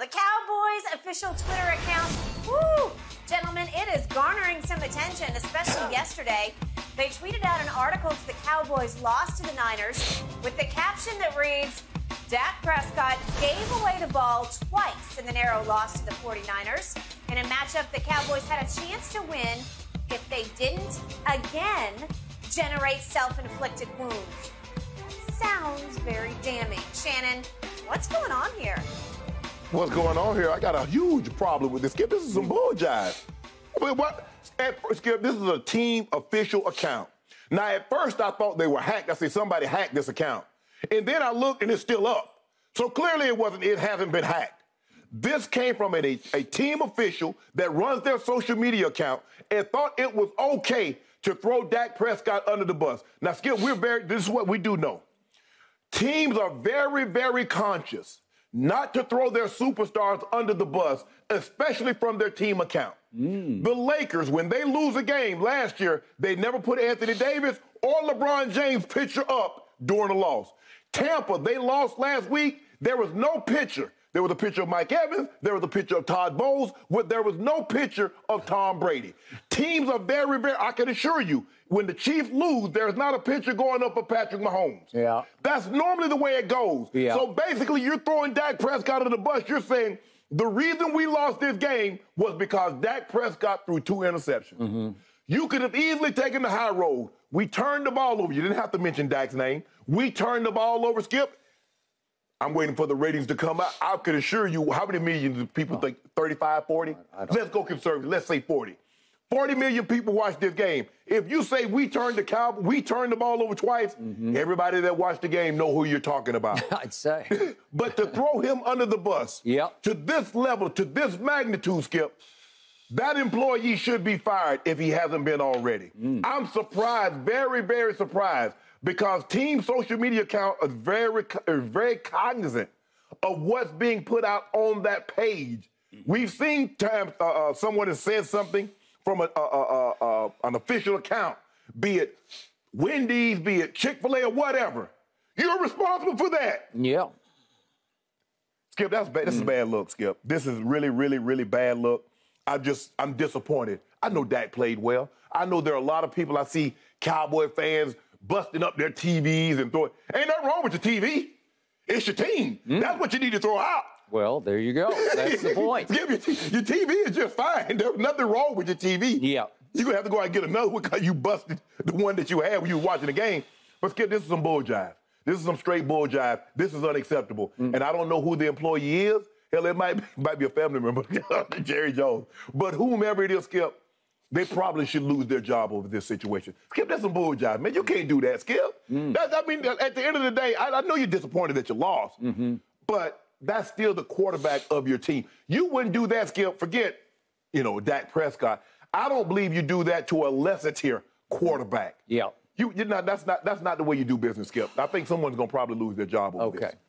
The Cowboys official Twitter account, woo, gentlemen, it is garnering some attention, especially yesterday. They tweeted out an article to the Cowboys' lost to the Niners with the caption that reads, Dak Prescott gave away the ball twice in the narrow loss to the 49ers. In a matchup the Cowboys had a chance to win if they didn't, again, generate self inflicted wounds. Sounds very damning. Shannon, what's going on here? What's going on here. I got a huge problem with this. Skip, this is some bull jive. Wait, what? At Skip, this is a team official account. Now, at first, I thought they were hacked. I said somebody hacked this account, and then I looked and it's still up. So clearly, it wasn't. It hasn't been hacked. This came from a, a team official that runs their social media account and thought it was okay to throw Dak Prescott under the bus. Now, Skip, we're very. This is what we do know. Teams are very, very conscious not to throw their superstars under the bus, especially from their team account. Mm. The Lakers, when they lose a game last year, they never put Anthony Davis or LeBron James pitcher up during the loss. Tampa, they lost last week. There was no pitcher there was a picture of Mike Evans. There was a picture of Todd Bowles. But There was no picture of Tom Brady. Teams are very, very, I can assure you, when the Chiefs lose, there's not a picture going up of Patrick Mahomes. Yeah. That's normally the way it goes. Yeah. So basically, you're throwing Dak Prescott under the bus. You're saying the reason we lost this game was because Dak Prescott threw two interceptions. Mm-hmm. You could have easily taken the high road. We turned the ball over. You didn't have to mention Dak's name. We turned the ball over, Skip, I'm waiting for the ratings to come out. I can assure you, how many millions of people think 35, 40? Let's go conservative. Let's say 40. 40 million people watch this game. If you say we turned the cow, we turned the ball over twice, mm-hmm. everybody that watched the game know who you're talking about. I'd say. but to throw him under the bus yep. to this level, to this magnitude, Skip, that employee should be fired if he hasn't been already. Mm. I'm surprised, very, very surprised because team social media account is very, is very cognizant of what's being put out on that page. We've seen times uh, uh, someone has said something from a, uh, an official account, be it Wendy's, be it Chick fil A, or whatever. You're responsible for that. Yeah. Skip, that's bad. This mm. is a bad look, Skip. This is really, really, really bad look. I just, I'm disappointed. I know Dak played well. I know there are a lot of people I see, Cowboy fans, busting up their TVs and throwing. Ain't nothing wrong with your TV. It's your team. Mm. That's what you need to throw out. Well, there you go. That's the point. your, your, TV is just fine. There's nothing wrong with your TV. Yeah. You're going to have to go out and get another one because you busted the one that you had when you were watching the game. But Skip, this is some bull jive. This is some straight bull jive. This is unacceptable. Mm. And I don't know who the employee is. Hell, it might, might be a family member, Jerry Jones. But whomever it is, Skip, they probably should lose their job over this situation. Skip, that's some bull job, man. You can't do that, Skip. Mm. That, I mean, at the end of the day, I, I know you're disappointed that you lost, mm-hmm. but that's still the quarterback of your team. You wouldn't do that, Skip. Forget, you know, Dak Prescott. I don't believe you do that to a lesser tier quarterback. Yeah. You, you're not, that's not that's not the way you do business, Skip. I think someone's gonna probably lose their job over this. okay. this.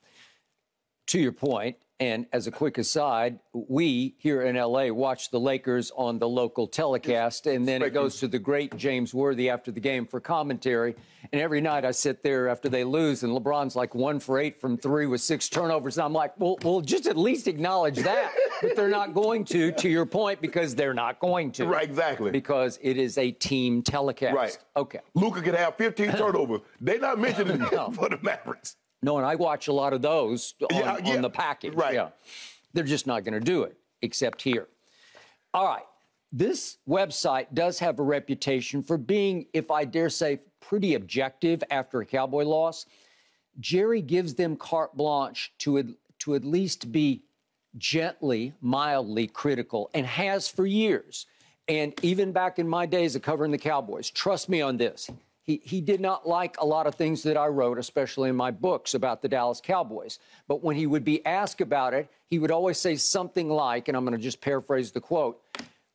To your point, and as a quick aside, we here in LA watch the Lakers on the local telecast, and then it goes to the great James Worthy after the game for commentary. And every night I sit there after they lose, and LeBron's like one for eight from three with six turnovers. And I'm like, well, well, just at least acknowledge that. but they're not going to, to your point, because they're not going to. Right, exactly. Because it is a team telecast. Right. Okay. Luka could have 15 turnovers. They're not mentioning no. for the Mavericks. No, and I watch a lot of those on, yeah, yeah. on the package. Right. Yeah. They're just not going to do it, except here. All right. This website does have a reputation for being, if I dare say, pretty objective after a Cowboy loss. Jerry gives them carte blanche to, to at least be gently, mildly critical, and has for years. And even back in my days of covering the Cowboys, trust me on this, he, he did not like a lot of things that I wrote, especially in my books about the Dallas Cowboys. But when he would be asked about it, he would always say something like, and I'm going to just paraphrase the quote,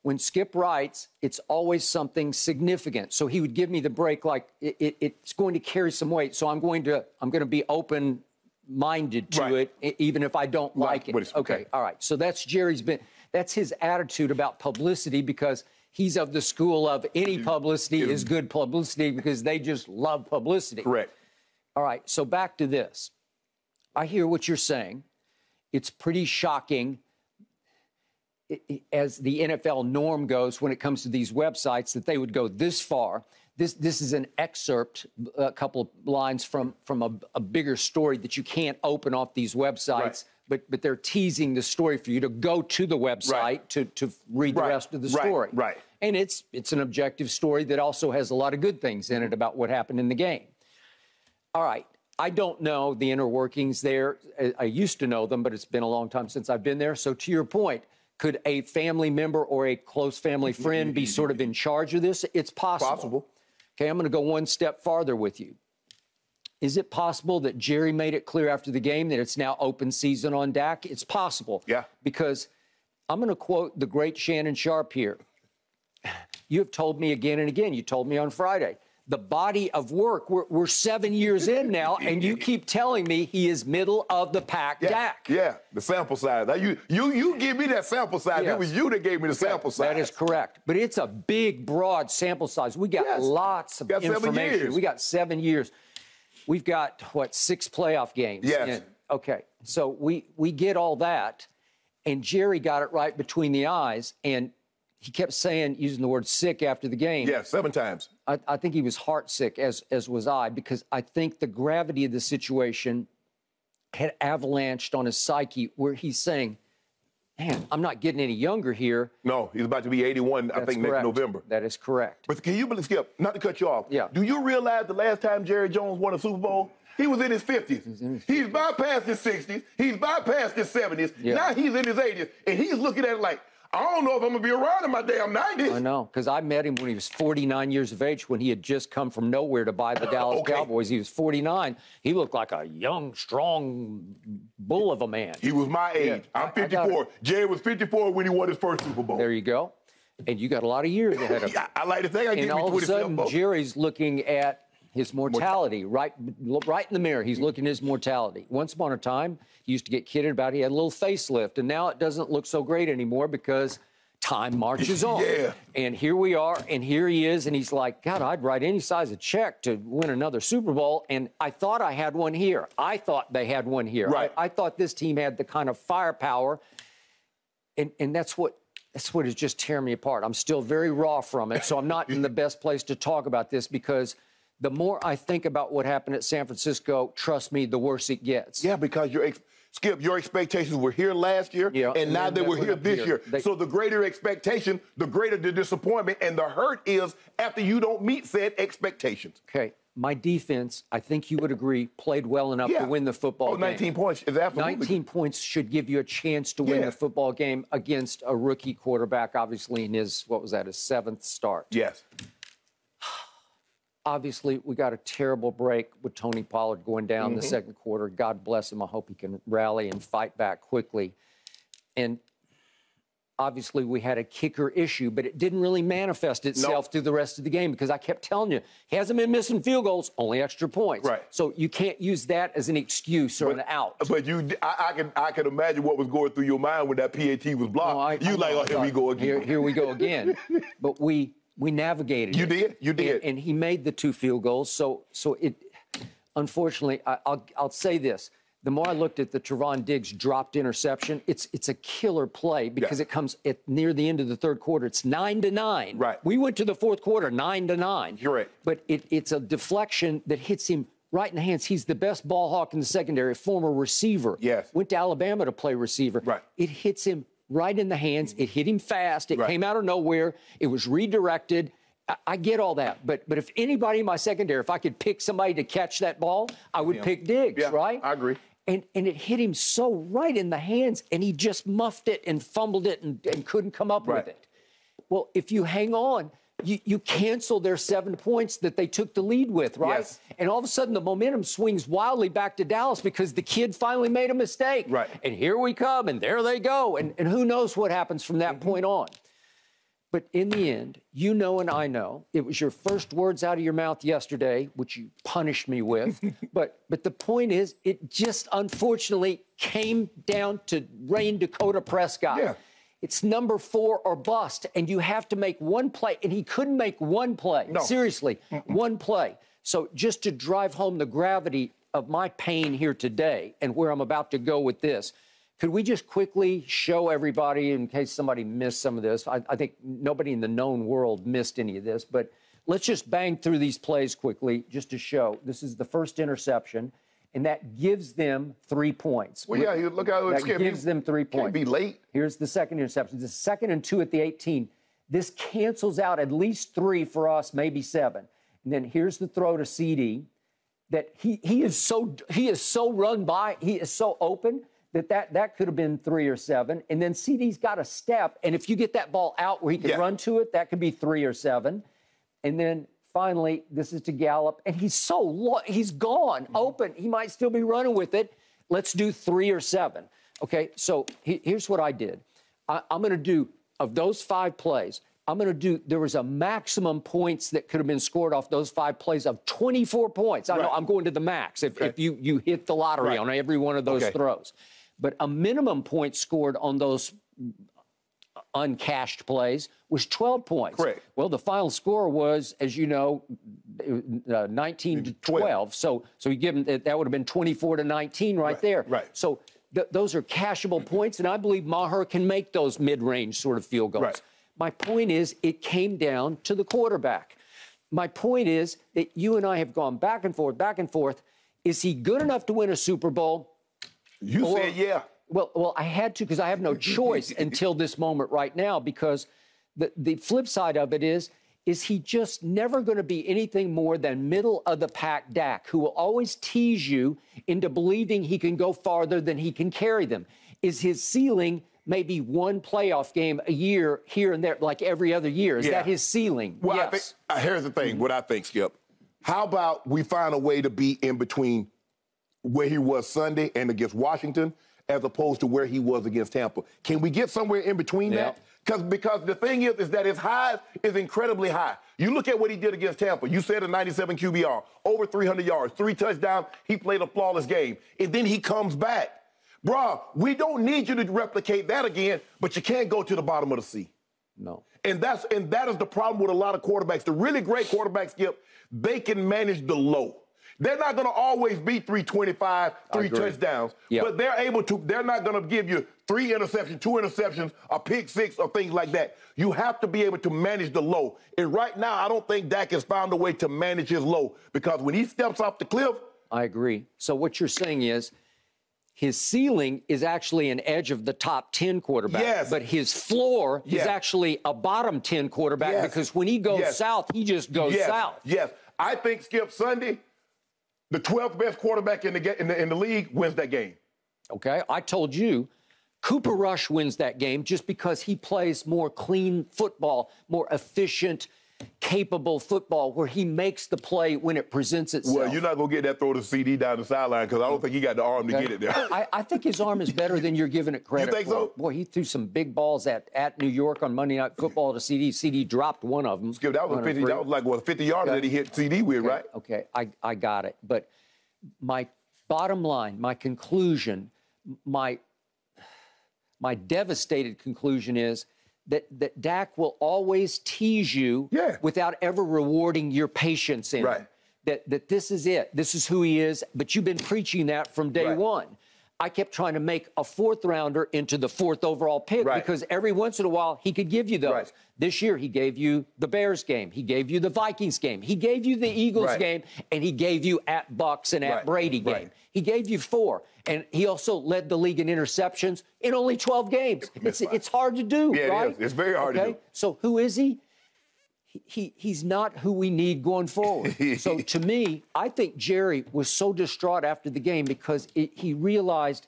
when Skip writes, it's always something significant. So he would give me the break like it, it, it's going to carry some weight. So I'm going to I'm going to be open minded to right. it, even if I don't right. like it. Okay. okay, all right. So that's Jerry's been that's his attitude about publicity because he's of the school of any publicity is good publicity because they just love publicity. Correct. All right, so back to this. I hear what you're saying. it's pretty shocking as the NFL norm goes when it comes to these websites that they would go this far. This, this is an excerpt, a couple of lines from, from a, a bigger story that you can't open off these websites, right. But, but they're teasing the story for you to go to the website right. to, to read the right. rest of the story. Right. And it's, it's an objective story that also has a lot of good things in it about what happened in the game. All right. I don't know the inner workings there. I used to know them, but it's been a long time since I've been there. So, to your point, could a family member or a close family friend be sort of in charge of this? It's possible. Possible. Okay, I'm going to go one step farther with you. Is it possible that Jerry made it clear after the game that it's now open season on Dak? It's possible. Yeah. Because I'm going to quote the great Shannon Sharpe here. You have told me again and again, you told me on Friday, the body of work. We're, we're seven years in now, and you keep telling me he is middle of the pack yeah, Dak. Yeah, the sample size. You you you give me that sample size. Yes. It was you that gave me the sample size. That is correct. But it's a big, broad sample size. We got Yes. lots of Got information. We got seven years. We've got what six playoff games. Yes. in. Okay. So we we get all that, and Jerry got it right between the eyes, and he kept saying using the word sick after the game. Yeah, seven times. I, I think he was heart sick, as as was I, because I think the gravity of the situation had avalanched on his psyche, where he's saying, "Man, I'm not getting any younger here." No, he's about to be 81, I think, correct. next November. That is correct. But can you believe, Skip, not to cut you off, Yeah. do you realize the last time Jerry Jones won a Super Bowl? He was in his 50s. He's bypassed his 60s. He's bypassed his 70s. Yeah. Now he's in his 80s. And he's looking at it like, I don't know if I'm going to be around in my damn 90s. I know, because I met him when he was 49 years of age, when he had just come from nowhere to buy the Dallas Okay. Cowboys. He was 49. He looked like a young, strong bull of a man. He was my age. I- I'm I got 54. Jerry was 54 when he won his first Super Bowl. There you go. And you got a lot of years ahead of you. Yeah, I like to think I And give me all of a sudden. Jerry's looking at his mortality, right, right in the mirror. He's looking at his mortality. Once upon a time, he used to get kidded about he had a little facelift, and now it doesn't look so great anymore because time marches on. Yeah. And here we are, and here he is, and he's like, God, I'd write any size of check to win another Super Bowl, and I thought I had one here. I thought they had one here. Right. I, I thought this team had the kind of firepower and and that's what that's what is just tearing me apart. I'm still very raw from it, so I'm not in the best place to talk about this because the more I think about what happened at San Francisco, trust me, the worse it gets. Yeah, because your ex- Skip, your expectations were here last year, Yeah, and and now they that were here this here. year. They- so the greater expectation, the greater the disappointment, and the hurt is after you don't meet said expectations. Okay, my defense, I think you would agree, played well enough Yeah. to win the football Oh, game. 19 points is absolutely 19 points should give you a chance to win Yeah. the football game against a rookie quarterback, obviously in his what was that, his seventh start. Yes. Obviously we got a terrible break with Tony Pollard going down the mm-hmm. second quarter. God bless him. I hope he can rally and fight back quickly. And obviously we had a kicker issue, but it didn't really manifest itself through the rest of the game because I kept telling you he hasn't been missing field goals, only extra points. Right. So you can't use that as an excuse or an out. But you, I, I can, I can imagine what was going through your mind when that PAT was blocked. No, I- you I like, oh, here we go again. Here, here we go again. but we we navigated. You it. did, you did. And, and he made the two field goals. So so it, unfortunately, I, I'll I'll say this. The more I looked at the Trevon Diggs dropped interception, it's it's a killer play because Yeah. it comes at near the end of the third quarter. It's nine to nine. Right. We went to the fourth quarter nine to nine. Correct. But it, it's a deflection that hits him right in the hands. He's the best ball hawk in the secondary, former receiver. Yes. Went to Alabama to play receiver. Right. It hits him right in the hands. It hit him fast. It Right. came out of nowhere. It was redirected. I, I get all that, but but if anybody in my secondary, if I could pick somebody to catch that ball, I would pick Diggs, Yeah, right? I agree. And and it hit him so right in the hands, and he just muffed it and fumbled it and, and couldn't come up Right. with it. Well, if you hang on, you, you cancel their seven points that they took the lead with, right? Yes. And all of a sudden, the momentum swings wildly back to Dallas because the kid finally made a mistake. Right. And here we come, and there they go. And, and who knows what happens from that mm-hmm. point on. But in the end, you know and I know, it was your first words out of your mouth yesterday, which you punished me with. but but the point is, it just unfortunately came down to Rayne Dakota Prescott. Yeah. It's number four or bust, and you have to make one play, and he couldn't make one play. No. Seriously, one play. So just to drive home the gravity of my pain here today and where I'm about to go with this, could we just quickly show everybody, in case somebody missed some of this? I, I, think nobody in the known world missed any of this, but let's just bang through these plays quickly just to show. This is the first interception, and that gives them three points. Well, yeah, look how that gives them three points. Can't be late. Here's the second interception. The second and two at the 18. This cancels out at least three for us, maybe seven. And then here's the throw to CD that he, he is so he is so run by, he is so open that that, that could have been three or seven. And then CD's got a step. And if you get that ball out where he can yeah. run to it, that could be three or seven. And then finally, this is to Gallup. And he's so low, he's gone, mm-hmm. open. He might still be running with it. Let's do three or seven. Okay, so he, here's what I did. I, I'm going to do, of those five plays, I'm going to do, there was a maximum points that could have been scored off those five plays of 24 points. I right. know I'm going to the max if, okay. if you, you hit the lottery right. on every one of those okay. throws but a minimum point scored on those uncashed plays was 12 points. Correct. Well, the final score was, as you know, uh, 19 to 12. 12. So, so you give them that would have been 24 to 19 right, right there. Right. So th- those are cashable points, and I believe Maher can make those mid-range sort of field goals. Right. My point is, it came down to the quarterback. My point is that you and I have gone back and forth, back and forth. Is he good enough to win a Super Bowl? You or, said yeah. Well, well, I had to because I have no choice until this moment right now. Because the the flip side of it is, is he just never going to be anything more than middle of the pack Dak, who will always tease you into believing he can go farther than he can carry them? Is his ceiling maybe one playoff game a year here and there, like every other year? Is yeah. that his ceiling? Well, yes. Think, uh, here's the thing. What I think, Skip. How about we find a way to be in between where he was Sunday and against Washington as opposed to where he was against Tampa. Can we get somewhere in between yeah. that? Because because the thing is is that his high is incredibly high. You look at what he did against Tampa. You said a 97 QBR, over 300 yards, three touchdowns. He played a flawless game, and then he comes back. Bruh, we don't need you to replicate that again, but you can't go to the bottom of the sea. No. And that's and that is the problem with a lot of quarterbacks. The really great quarterbacks, Skip, they can manage the low. They're not going to always be 325, three touchdowns, yep. but they're able to. They're not going to give you three interceptions, two interceptions, a pick six, or things like that. You have to be able to manage the low. And right now, I don't think Dak has found a way to manage his low because when he steps off the cliff, I agree. So what you're saying is. His ceiling is actually an edge of the top 10 quarterback. Yes. But his floor yes. is actually a bottom 10 quarterback yes. because when he goes south, he just goes yes. south. Yes. I think Skip Sunday, the 12th best quarterback in the, in the, in the league wins that game. Okay, I told you Cooper Rush wins that game just because he plays more clean football, more efficient, capable football where he makes the play when it presents itself. Well, you're not going to get that throw to CD down the sideline because I don't think he got the arm okay. to get it there. I, I, think his arm is better than you're giving it credit You think for. so? Boy, he threw some big balls at, at New York on Monday Night Football to CD. CD dropped one of them. Skip, that was, 50, that was like, what, 50 yards okay. that he hit CD with, okay. right? Okay, I, I got it. But – my bottom line, my conclusion, my my devastated conclusion is that, that Dak will always tease you yeah. without ever rewarding your patience in right. That, that this is it. This is who he is. But you've been preaching that from day right. one. I kept trying to make a fourth rounder into the fourth overall pick right. because every once in a while he could give you those. Right. This year he gave you the Bears game, he gave you the Vikings game, he gave you the Eagles right. game, and he gave you at Bucks and at Brady game. He gave you four, and he also led the league in interceptions in only 12 games. It's, it's hard to do, yeah, right? It is. It's very hard okay? to do. So who is he? He, he's not who we need going forward. so to me, I think Jerry was so distraught after the game because it, he realized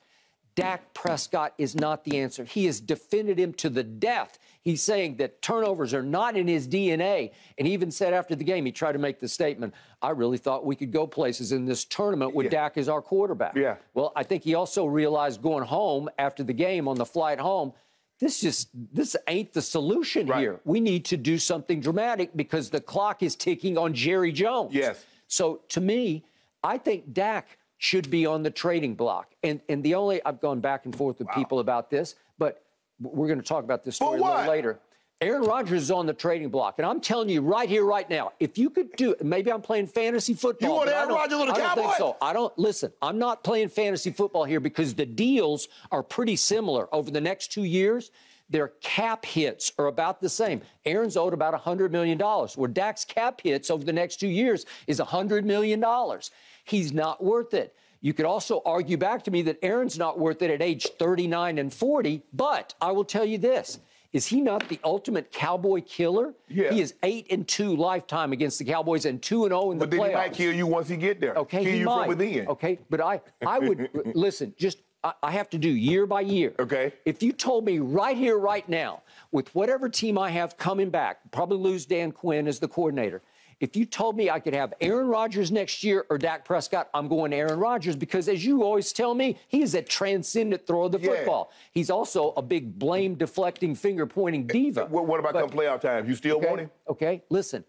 Dak Prescott is not the answer. He has defended him to the death. He's saying that turnovers are not in his DNA. And he even said after the game, he tried to make the statement, I really thought we could go places in this tournament with yeah. Dak as our quarterback. Yeah. Well, I think he also realized going home after the game on the flight home, this just this ain't the solution right. here. We need to do something dramatic because the clock is ticking on Jerry Jones. Yes. So to me, I think Dak should be on the trading block. And and the only I've gone back and forth with wow. people about this, but we're going to talk about this story a little later. Aaron Rodgers is on the trading block, and I'm telling you right here, right now, if you could do it, maybe I'm playing fantasy football. You want I Aaron don't- Rodgers on the I don't think so. I don't listen. I'm not playing fantasy football here because the deals are pretty similar over the next two years. Their cap hits are about the same. Aaron's owed about $100 million, where Dak's cap hits over the next two years is $100 million. He's not worth it. You could also argue back to me that Aaron's not worth it at age 39 and 40, but I will tell you this. Is he not the ultimate cowboy killer? Yeah. He is eight and two lifetime against the Cowboys and two and zero in the playoffs. But then he might kill you once he get there. Okay, kill he you might. from within. Okay, but I, I would listen. Just I, I have to do year by year. Okay. If you told me right here, right now, with whatever team I have coming back, probably lose Dan Quinn as the coordinator. If you told me I could have Aaron Rodgers next year or Dak Prescott, I'm going Aaron Rodgers because, as you always tell me, he is a transcendent thrower of the Yeah. football. He's also a big blame deflecting, finger pointing diva. What, about But- come playoff time? You still Okay. want him? Okay. Listen,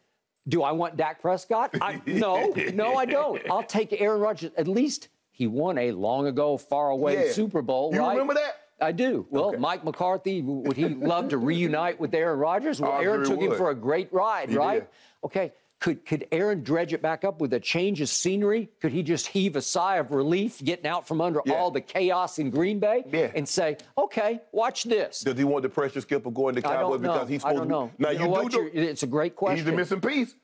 do I want Dak Prescott? I, no, no, I don't. I'll take Aaron Rodgers. At least he won a long ago, far away Yeah. Super Bowl, You right? remember that? I do. Well, Okay. Mike McCarthy, would he love to reunite with Aaron Rodgers? Well, Aaron took him for a great ride, He right? did. Okay. Could, could Aaron dredge it back up with a change of scenery? Could he just heave a sigh of relief getting out from under Yeah. all the chaos in Green Bay Yeah. and say, okay, watch this? Does he want the pressure skip of going to Cowboys because he's supposed I don't to? know. Now you you, know what? do. It's a great question. He's the missing piece.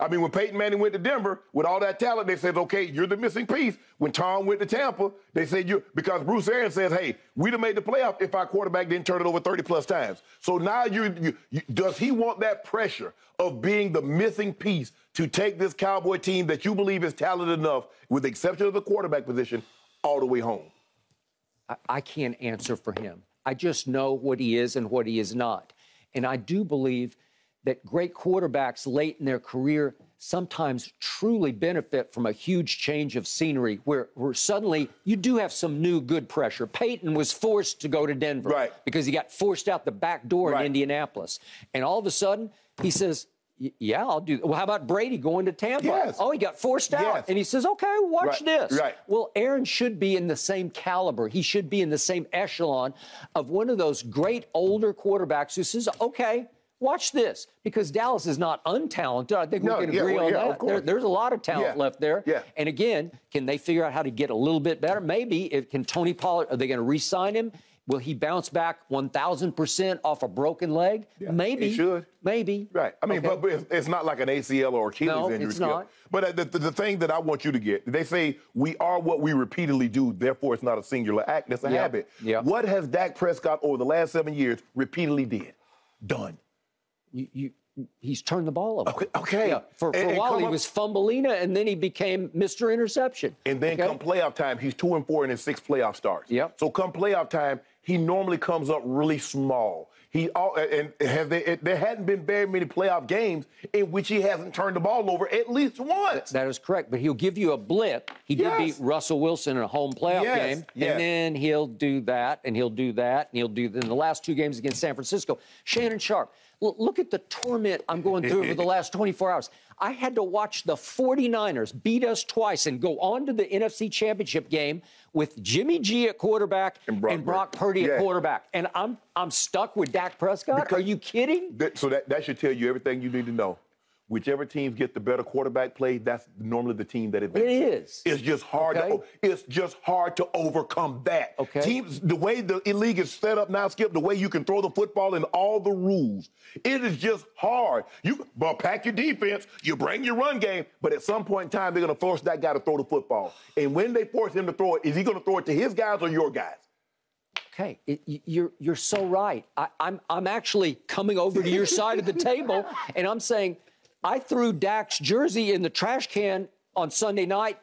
I mean, when Peyton Manning went to Denver with all that talent, they said, "Okay, you're the missing piece." When Tom went to Tampa, they said you because Bruce Arians says, "Hey, we'd have made the playoff if our quarterback didn't turn it over 30 plus times." So now you, you, you does he want that pressure of being the missing piece to take this Cowboy team that you believe is talented enough, with the exception of the quarterback position, all the way home? I, I can't answer for him. I just know what he is and what he is not. And I do believe that great quarterbacks late in their career sometimes truly benefit from a huge change of scenery where, where suddenly you do have some new good pressure. Peyton was forced to go to Denver Right. because he got forced out the back door Right. in Indianapolis. And all of a sudden, he says, yeah, I'll do. Well, how about Brady going to Tampa? Yes. Oh, he got forced out, Yes. and he says, "Okay, watch Right, this." right. Well, Aaron should be in the same caliber. He should be in the same echelon of one of those great older quarterbacks who says, okay, watch this. Because Dallas is not untalented. I think No, we can yeah, agree well, on yeah, that. There- there's a lot of talent Yeah, left there. yeah. And again, can they figure out how to get a little bit better? Maybe. If, can Tony Pollard, are they going to re sign him? Will he bounce back 1,000% off a broken leg? Maybe. he should. Maybe. Right. I mean, Okay. but, but it's, not like an ACL or Achilles No, injury. it's Skip. not. But uh, the, the, the thing that I want you to get, they say we are what we repeatedly do, therefore it's not a singular act, it's a Yep. habit. Yep. What has Dak Prescott over the last seven years repeatedly did? Done. You, you, he's turned the ball over. Okay, okay. Yeah, for, for And- a while, he up- was fumbleina, and then he became Mr. Interception. And then Okay? come playoff time, he's two and four in his six playoff starts. Yep. So come playoff time, he normally comes up really small. He all and has there, it, there hadn't been very many playoff games in which he hasn't turned the ball over at least once. That is correct, but he'll give you a blip. He did Yes. beat Russell Wilson in a home playoff Yes, game, yes. and then he'll do that, and he'll do that, and he'll do in the last two games against San Francisco. Shannon Sharpe, look at the torment I'm going through over the last 24 hours. I had to watch the 49ers beat us twice and go on to the NFC Championship game with Jimmy G at quarterback And and Brock Brock, Purdy. Purdy at quarterback, and I'm I'm stuck with Dak Prescott. Are you kidding? That- so that, that should tell you everything you need to know. Whichever teams get the better quarterback play, that's normally the team that advances. It is. It's just hard Okay. to it's just hard to overcome that. Okay. Teams the way the league is set up now, Skip, the way you can throw the football and all the rules, it is just hard. You but pack your defense, you bring your run game, but at some point in time, they're gonna force that guy to throw the football. And when they force him to throw it, is he gonna throw it to his guys or your guys? Okay, it, you're you're so right. I, I'm I'm actually coming over to your side of the table, and I'm saying, I threw Dak's jersey in the trash can on Sunday night,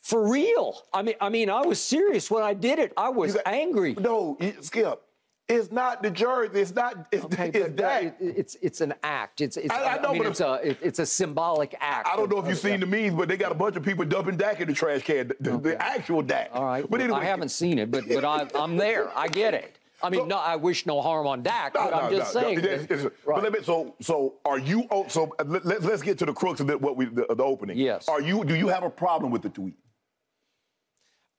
for real. I mean, I mean, I was serious when I did it. I was got- angry. No, Skip. It's not the jersey. It's not. It's, Okay, it's but that. it- it's it's an act. It's it's I- I know, mean, but it's a it- it's a symbolic act. I don't know if you've seen the memes, but they got a bunch of people dumping Dak in the trash can. The, the- the actual Dak. All right, But well, anyway, I haven't seen it, but but I, I'm there. I get it. I mean, no, I wish no harm on Dak, No, but I'm no, just no, no. saying. It is- it's- right. But let me, so, so are you? oh, So let, let, us get to the crux of the, what we the, the opening. Yes. Are you? Do you have a problem with the tweet?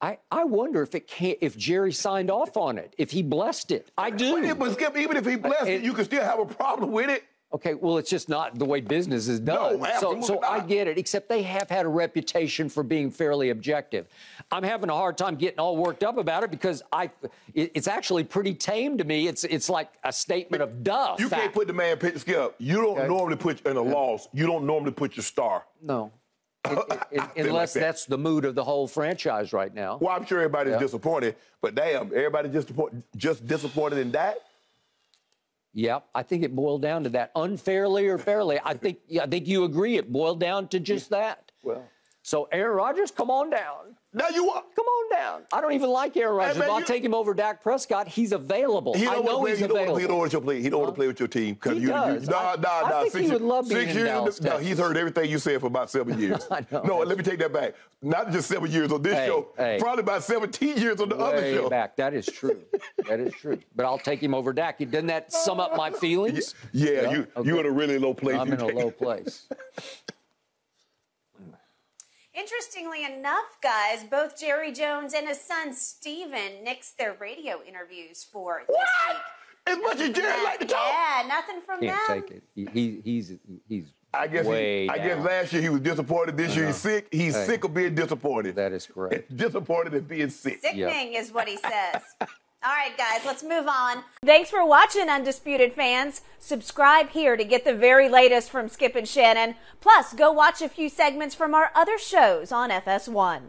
I, I wonder if it can't if Jerry signed off on it, if he blessed it. I do. But Skip, even if he blessed it, it- you could still have a problem with it. Okay, well, it's just not the way business is done. so, absolutely so I get it. Except they have had a reputation for being fairly objective. I'm having a hard time getting all worked up about it because I, it, it's actually pretty tame to me. It's it's like a statement of duh. You can't put the man pitch Skip. You don't Okay. normally put in a loss. You don't normally put your star. no, It- it- feel like unless that. that's the mood of the whole franchise right now. Well, I'm sure everybody's Yeah. disappointed, but damn, everybody just just disappointed in that. Yep, I think it boiled down to that, unfairly or fairly. I think yeah, I think you agree. It boiled down to just that. Well, So Aaron Rodgers, come on down. Now you want. Come on down. I don't even like Aaron Rodgers. man, but I'll you- take him over Dak Prescott. He's available. He I know he's. He available. he don't want to play. He don't want to play with your team He you, does. you nah, I- nah, I nah. think six he would years- love being six in years. Dallas, no, he's heard everything you said for about seven years. I know. No, let me take that back. Not just seven years on this Hey, show. hey. Probably about 17 years on the other show. back. That is true. that is true. But I'll take him over Dak. Doesn't that sum up my feelings? Yeah, you okay. you in a really low place. I'm in a low place. Interestingly enough, guys, both Jerry Jones and his son Stephen nixed their radio interviews for this week. As much as Jared like to talk. Yeah, nothing from Can't them. take it. He, he, he's he's I guess way he, I guess last year he was disappointed. This year he's uh-huh. sick. He's Hey. sick of being disappointed. That is correct. disappointed and being sick. Sickening is what he says. All right, guys, let's move on. Thanks for watching, Undisputed fans. Subscribe here to get the very latest from Skip and Shannon. Plus, go watch a few segments from our other shows on FS1.